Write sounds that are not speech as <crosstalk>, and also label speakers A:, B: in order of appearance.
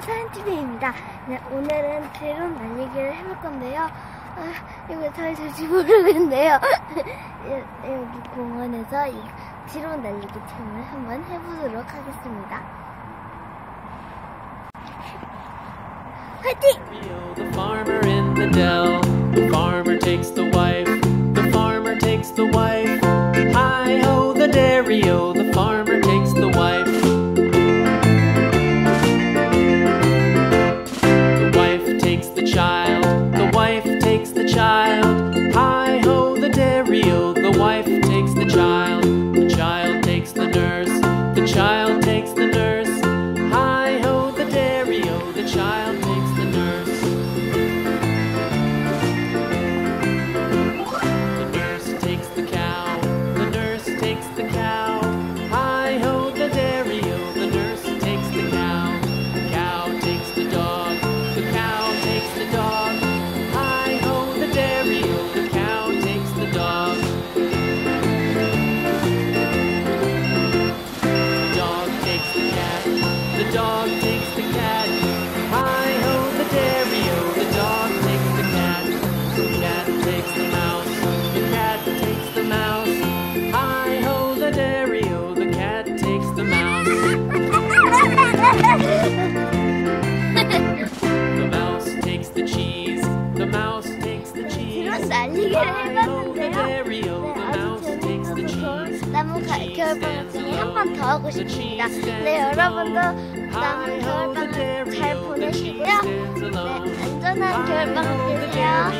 A: 사연TV입니다. 네, 오늘은 드론 날리기를 해볼 건데요. 아, 이거 잘 될지 모르겠네요. <laughs> 여기 공원에서 이 드론 날리기 팀을 한번 해보도록 하겠습니다. 화이팅!
B: Child. The child takes the nurse. The child takes the nurse. Hi ho, the dairy o. The child
A: 재밌는 나무 가- 겨울방학 중에 한 번 더 하고 싶습니다 네 여러분도 남은 겨울방학 잘 보내시고요 네 안전한 겨울방학 되세요